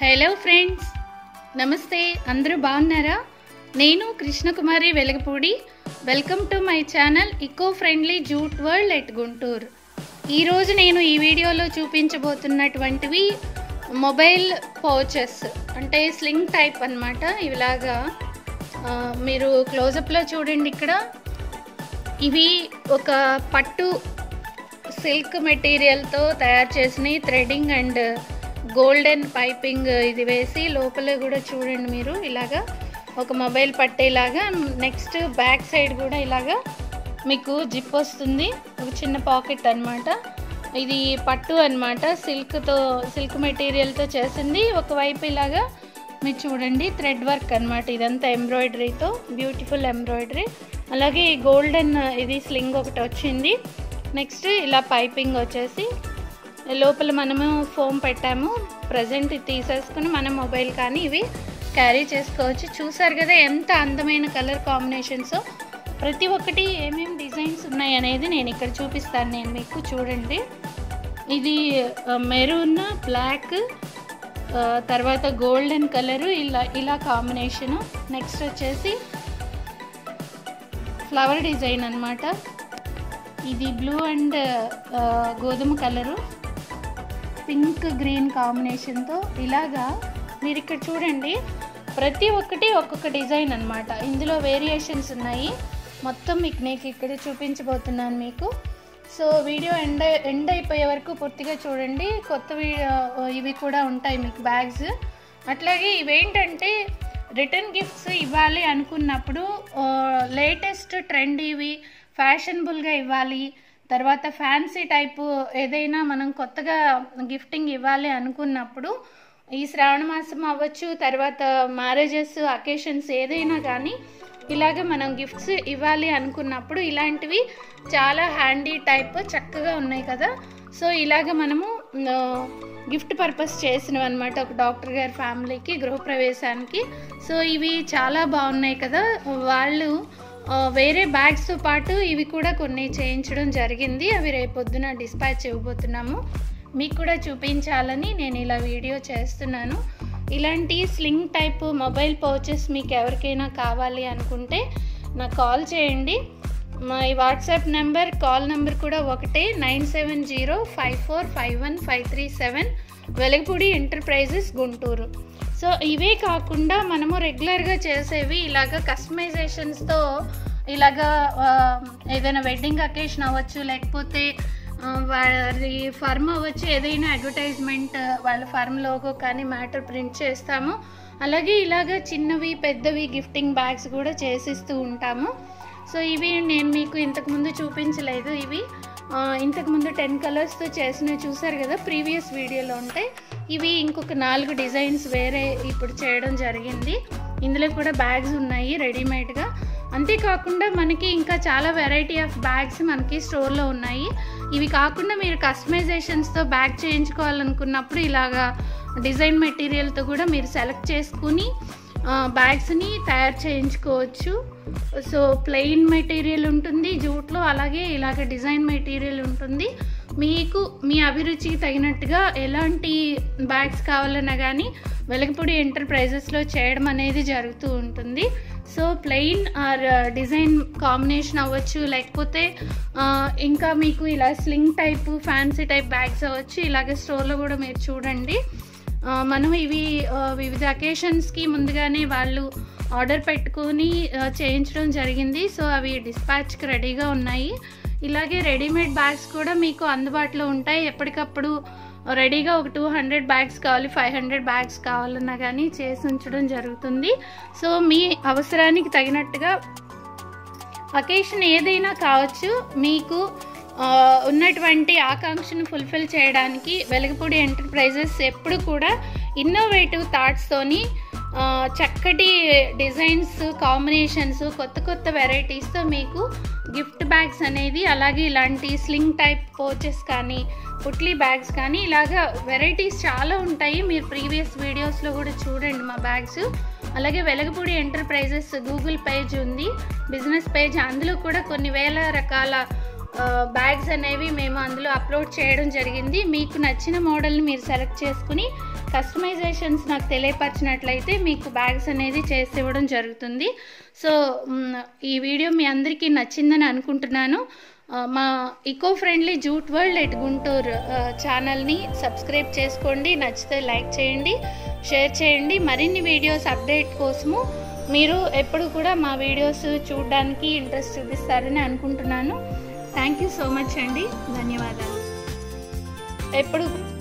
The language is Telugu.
హలో ఫ్రెండ్స్ నమస్తే అందరూ బాగున్నారా? నేను Krishnakumari Velagapudi. Welcome to my channel eco friendly jute world at Guntur ఈరోజు నేను ఈ వీడియోలో చూపించబోతున్నటువంటివి మొబైల్ పౌచెస్ అంటే స్లింగ్ టైప్ అన్నమాట. ఇలాగా మీరు క్లోజప్లో చూడండి ఇక్కడ. ఇవి ఒక పట్టు సిల్క్ మెటీరియల్తో తయారు చేసినవి థ్రెడింగ్ అండ్ గోల్డెన్ పైపింగ్ ఇది వేసి లోపల కూడా చూడండి మీరు. ఇలాగా ఒక మొబైల్ పట్టేలాగా నెక్స్ట్ బ్యాక్ సైడ్ కూడా ఇలాగా మీకు జిప్ వస్తుంది. ఒక చిన్న పాకెట్ అన్నమాట. ఇది పట్టు అనమాట సిల్క్తో సిల్క్ మెటీరియల్తో చేసింది. ఒకవైపు ఇలాగా మీరు చూడండి థ్రెడ్ వర్క్ అన్నమాట. ఇదంతా ఎంబ్రాయిడరీతో బ్యూటిఫుల్ ఎంబ్రాయిడరీ. అలాగే గోల్డెన్ ఇది స్లింగ్ ఒకటి వచ్చింది. నెక్స్ట్ ఇలా పైపింగ్ వచ్చేసి లోపల మనము ఫోమ్ పెట్టాము. ప్రజెంట్ తీసేసుకుని మన మొబైల్ కానీ ఇవి క్యారీ చేసుకోవచ్చు. చూసారు కదా ఎంత అందమైన కలర్ కాంబినేషన్స్. ప్రతి ఒక్కటి ఏమేమి డిజైన్స్ ఉన్నాయనేది నేను ఇక్కడ చూపిస్తాను. నేను మీకు చూడండి. ఇది మెరూన్ బ్లాక్ తర్వాత గోల్డెన్ కలరు ఇలా ఇలా కాంబినేషను. నెక్స్ట్ వచ్చేసి ఫ్లవర్ డిజైన్ అనమాట ఇది బ్లూ అండ్ గోధుమ కలరు. పింక్ గ్రీన్ కాంబినేషన్తో ఇలాగా మీరు ఇక్కడ చూడండి ప్రతి ఒక్కటి ఒక్కొక్క డిజైన్ అన్నమాట. ఇందులో వేరియేషన్స్ ఉన్నాయి. మొత్తం మీకు నేను ఇక్కడ చూపించబోతున్నాను మీకు. సో వీడియో ఎండ్ ఎండ్ అయిపోయే వరకు పూర్తిగా చూడండి. కొత్త వీడియో ఇవి కూడా ఉంటాయి మీకు బ్యాగ్స్. అట్లాగే ఇవేంటంటే రిటర్న్ గిఫ్ట్స్ ఇవ్వాలి అనుకున్నప్పుడు లేటెస్ట్ ట్రెండ్ ఇవి ఫ్యాషనబుల్గా ఇవ్వాలి తర్వాత ఫ్యాన్సీ టైపు ఏదైనా మనం కొత్తగా గిఫ్టింగ్ ఇవ్వాలి అనుకున్నప్పుడు ఈ శ్రావణ మాసం అవ్వచ్చు తర్వాత మ్యారేజెస్ అకేషన్స్ ఏదైనా కానీ ఇలాగ మనం గిఫ్ట్స్ ఇవ్వాలి అనుకున్నప్పుడు ఇలాంటివి చాలా హ్యాండీ టైప్ చక్కగా ఉన్నాయి కదా. సో ఇలాగ మనము గిఫ్ట్ పర్పస్ చేసినవి అనమాట ఒక డాక్టర్ గారి ఫ్యామిలీకి గృహప్రవేశానికి. సో ఇవి చాలా బాగున్నాయి కదా. వాళ్ళు వేరే బ్యాగ్స్తో పాటు ఇవి కూడా కొన్ని చేయించడం జరిగింది. అవి రేపొద్దున డిస్పాచ్ ఇవ్వబోతున్నాము. మీకు కూడా చూపించాలని నేను ఇలా వీడియో చేస్తున్నాను. ఇలాంటి స్లింగ్ టైప్ మొబైల్ పౌచెస్ మీకు ఎవరికైనా కావాలి అనుకుంటే నాకు కాల్ చేయండి. మా ఈ వాట్సాప్ నెంబర్ కాల్ నెంబర్ కూడా ఒకటే. Nine seven zero five four five one five three seven Velagapudi enterprises Guntur. So ఇవే కాకుండా మనము రెగ్యులర్గా చేసేవి ఇలాగ కస్టమైజేషన్స్తో ఇలాగా ఏదైనా వెడ్డింగ్ అకేషన్ అవ్వచ్చు లేకపోతే వారి ఫర్మ్ అవ్వచ్చు ఏదైనా అడ్వర్టైజ్మెంట్ వాళ్ళ ఫర్మ్ లోగో కానీ మ్యాటర్ ప్రింట్ చేస్తాము. అలాగే ఇలాగ చిన్నవి పెద్దవి గిఫ్టింగ్ బ్యాగ్స్ కూడా చేసిస్తూ ఉంటాము. సో ఇవి నేను మీకు ఇంతకుముందు చూపించలేదు ఇవి. ఇంతకుముందు టెన్ కలర్స్తో చేసినవి చూసారు కదా ప్రీవియస్ వీడియోలో ఉంటాయి ఇవి ఇంకొక నాలుగు డిజైన్స్ వేరే ఇప్పుడు చేయడం జరిగింది. ఇందులో కూడా బ్యాగ్స్ ఉన్నాయి రెడీమేడ్గా అంతేకాకుండా మనకి ఇంకా చాలా వెరైటీ ఆఫ్ బ్యాగ్స్ మనకి స్టోర్లో ఉన్నాయి. ఇవి కాకుండా మీరు కస్టమైజేషన్స్తో బ్యాగ్ చేయించుకోవాలనుకున్నప్పుడు ఇలాగా డిజైన్ మెటీరియల్తో కూడా మీరు సెలెక్ట్ చేసుకుని బ్యాగ్స్ని తయారు చేయించుకోవచ్చు. సో ప్లెయిన్ మెటీరియల్ ఉంటుంది జూట్లో అలాగే ఇలాగ డిజైన్ మెటీరియల్ ఉంటుంది. మీకు మీ అభిరుచికి తగినట్టుగా ఎలాంటి బ్యాగ్స్ కావాలన్నా కానీ వెలగపూడి ఎంటర్ప్రైజెస్లో చేయడం అనేది జరుగుతూ ఉంటుంది. So plain or design combination అవ్వచ్చు లేకపోతే ఇంకా మీకు ఇలా sling type fancy type bags అవ్వచ్చు ఇలాగే స్టోర్లో కూడా మీరు చూడండి. మనం ఇవి వివిధ అకేషన్స్కి ముందుగానే వాళ్ళు ఆర్డర్ పెట్టుకొని చేయించడం జరిగింది. సో అవి డిస్పాచ్కి రెడీగా ఉన్నాయి. ఇలాగే రెడీమేడ్ బ్యాగ్స్ కూడా మీకు అందుబాటులో ఉంటాయి. ఎప్పటికప్పుడు రెడీగా ఒక టూ హండ్రెడ్ బ్యాగ్స్ కావాలి ఫైవ్ హండ్రెడ్ బ్యాగ్స్ కావాలన్నా కానీ చేసి ఉంచడం జరుగుతుంది. సో మీ అవసరానికి తగినట్టుగా అకేషన్ ఏదైనా కావచ్చు మీకు ఉన్నటువంటి ఆకాంక్షను ఫుల్ఫిల్ చేయడానికి వెలగపూడి ఎంటర్ప్రైజెస్ ఎప్పుడు కూడా ఇన్నోవేటివ్ థాట్స్తోని చక్కటి డిజైన్స్ కాంబినేషన్స్ కొత్త కొత్త వెరైటీస్తో మీకు గిఫ్ట్ బ్యాగ్స్ అనేది అలాగే ఇలాంటి స్లింగ్ టైప్ పోచెస్ కానీ పుట్లీ బ్యాగ్స్ కానీ ఇలాగా వెరైటీస్ చాలా ఉంటాయి. మీరు ప్రీవియస్ వీడియోస్లో కూడా చూడండి మా బ్యాగ్స్ అలాగే వెలగపూడి ఎంటర్ప్రైజెస్ గూగుల్ పేజ్ ఉంది. బిజినెస్ పేజ్ అందులో కూడా కొన్ని వేల రకాల బ్యాగ్స్ అనేవి మేము అందులో అప్లోడ్ చేయడం జరిగింది. మీకు నచ్చిన మోడల్ని మీరు సెలెక్ట్ చేసుకుని కస్టమైజేషన్స్ నాకు తెలియపరిచినట్లయితే మీకు బ్యాగ్స్ అనేది చేసి ఇవ్వడం జరుగుతుంది. సో ఈ వీడియో మీ అందరికీ నచ్చిందని అనుకుంటున్నాను. మా eco friendly jute world at Guntur ఛానల్ని సబ్స్క్రైబ్ చేసుకోండి. నచ్చితే లైక్ చేయండి షేర్ చేయండి. మరిన్ని వీడియోస్ అప్డేట్ కోసము మీరు ఎప్పుడు కూడా మా వీడియోస్ చూడడానికి ఇంట్రెస్ట్ చూపిస్తారని అనుకుంటున్నాను. థ్యాంక్ యూ సో మచ్ అండి. ధన్యవాదాలు. ఎప్పుడు?